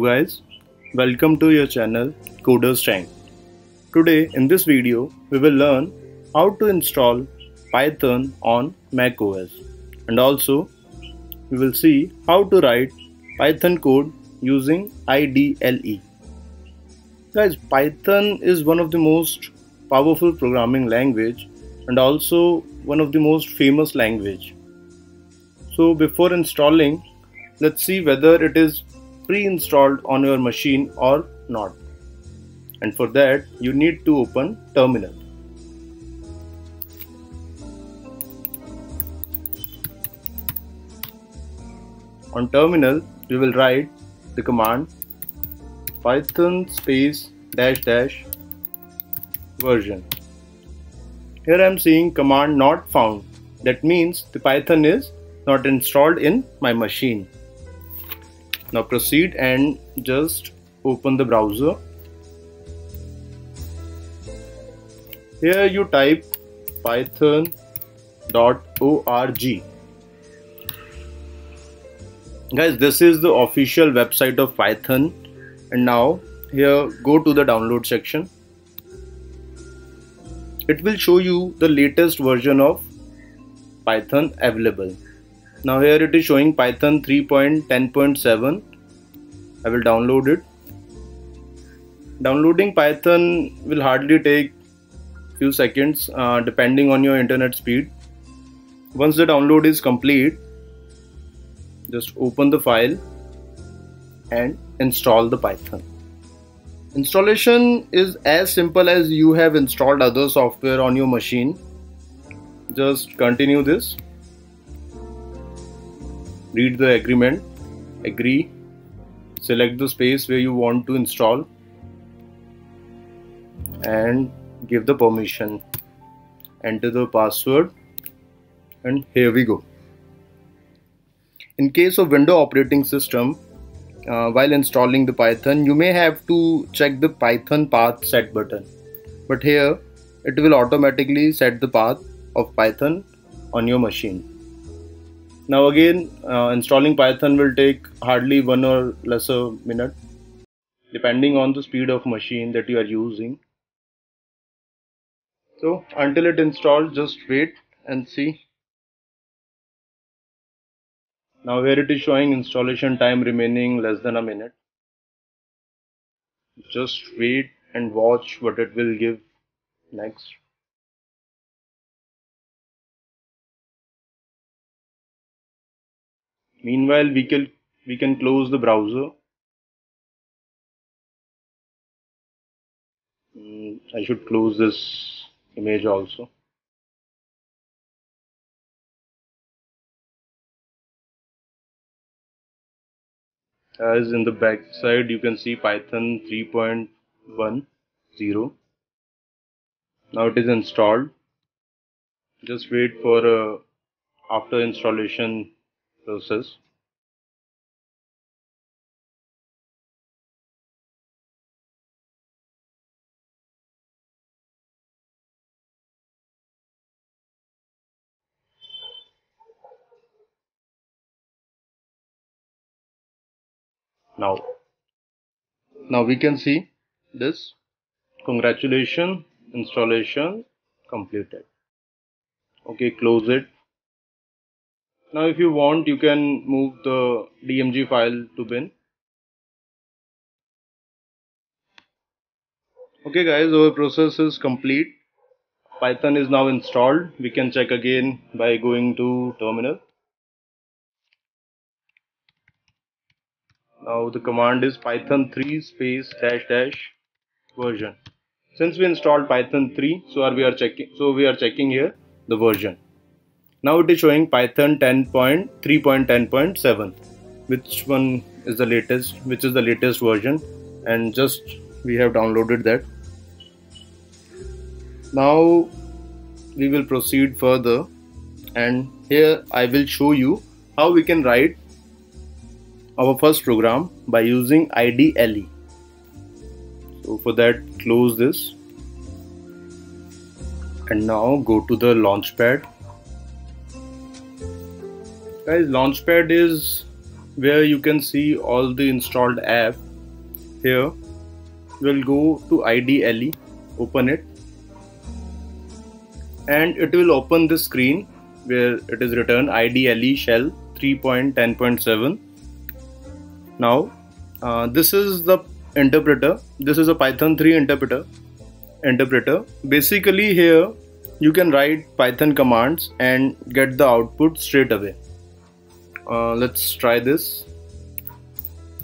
Guys, welcome to your channel Coders Tank. Today in this video we will learn how to install Python on macOS and also we will see how to write Python code using IDLE. Guys, Python is one of the most powerful programming language and also one of the most famous language. So before installing, let's see whether it is pre-installed on your machine or not. And for that you need to open terminal. On terminal we will write the command python space dash dash version. Here I am seeing command not found. That means the python is not installed in my machine now proceed and just open the browser. Here you type python.org guys this is the official website of python. And now here go to the download section. It will show you the latest version of python available now here it is showing python 3.10.7 I will download it. Downloading python will hardly take few seconds uh, depending on your internet speed. Once the download is complete just open the file and install the python. Installation is as simple as you have installed other software on your machine. Just continue this read the agreement agree select the space where you want to install and give the permission. Enter the password and here we go. In case of window operating system uh, while installing the python you may have to check the python path set button. But here it will automatically set the path of python on your machine now again, uh, installing Python will take hardly one or lesser minute, depending on the speed of machine that you are using. So until it installs, just wait and see. Now here it is showing installation time remaining less than a minute. Just wait and watch what it will give next. Meanwhile we can we can close the browser. Mm, I should close this image also. As in the back side you can see python 3.10 now it is installed. Just wait for uh, after installation process now now we can see this. Congratulations installation completed. Okay close it now if you want you can move the dmg file to bin. Okay guys our process is complete. Python is now installed. We can check again by going to terminal. Now the command is python 3 space dash dash version. Since we installed python 3 so we are checking so we are checking here the version now it is showing python 10.3.10.7 which one is the latest which is the latest version? And just we have downloaded that. Now we will proceed further. And here I will show you how we can write our first program by using IDLE so for that close this. And now go to the launchpad guys launchpad is where you can see all the installed app here. We'll go to IDLE open it. And it will open the screen where it is written IDLE shell 3.10.7 now uh, this is the interpreter. This is a python 3 interpreter interpreter. Basically here you can write python commands and get the output straight away uh, let's try this.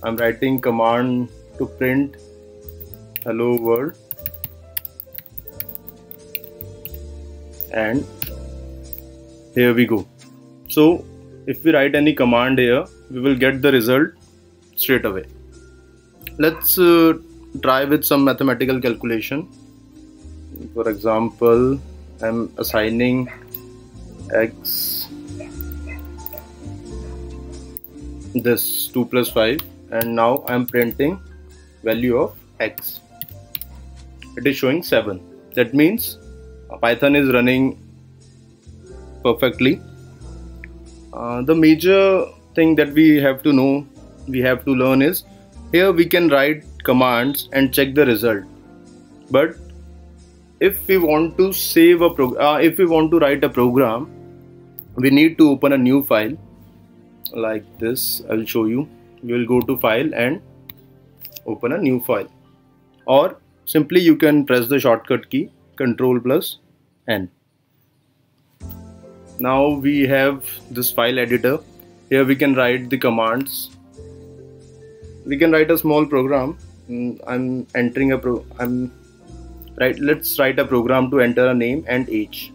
I'm writing command to print. Hello world. And here we go. So if we write any command here we will get the result straight away. Let's uh, try with some mathematical calculation. For example I'm assigning x this 2 plus 5 and now I'm printing value of x. It is showing 7 that means Python is running perfectly. Uh, the major thing that we have to know we have to learn is here we can write commands and check the result. But if we want to save a program uh, if we want to write a program we need to open a new file like this I'll show you. You will go to file and open a new file. Or simply you can press the shortcut key control plus n. Now we have this file editor. Here we can write the commands. We can write a small program. Mm, I'm entering a pro I'm right let's write a program to enter a name and age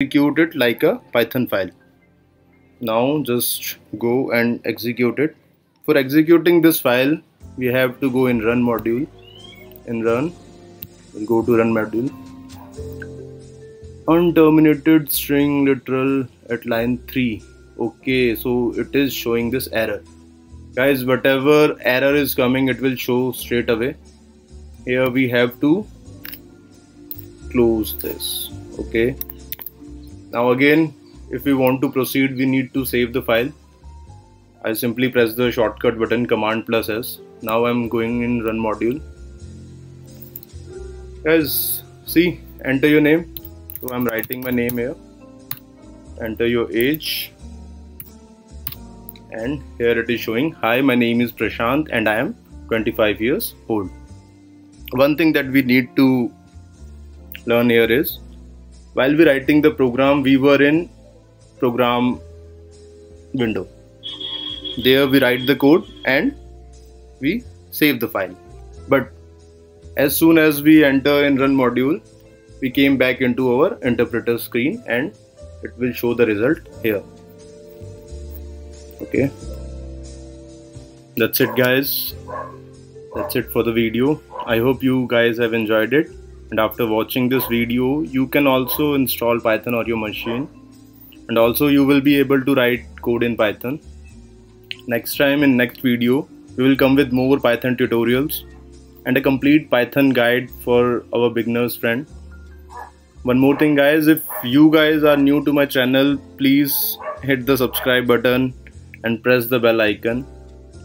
execute it like a python file. Now just go and execute it. For executing this file we have to go in run module. In run we'll go to run module. Unterminated string literal at line 3 okay so it is showing this error. Guys whatever error is coming it will show straight away. Here we have to close this. Okay now again if we want to proceed we need to save the file. I simply press the shortcut button command plus s. Now I'm going in run module. Guys see enter your name. So I'm writing my name here. Enter your age. And here it is showing hi my name is Prashant and I am 25 years old. One thing that we need to learn here is while we are writing the program we were in program window. There we write the code and we save the file. But as soon as we enter in run module we came back into our interpreter screen and it will show the result here. Okay. That's it guys. That's it for the video. I hope you guys have enjoyed it and after watching this video you can also install python on your machine. And also you will be able to write code in python. Next time in next video we will come with more python tutorials and a complete python guide for our beginners friend. One more thing guys if you guys are new to my channel please hit the subscribe button and press the bell icon.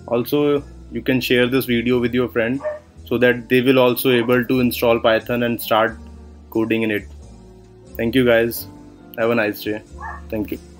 Also you can share this video with your friend so that they will also able to install python and start coding in it. Thank you guys. Have a nice day. Thank you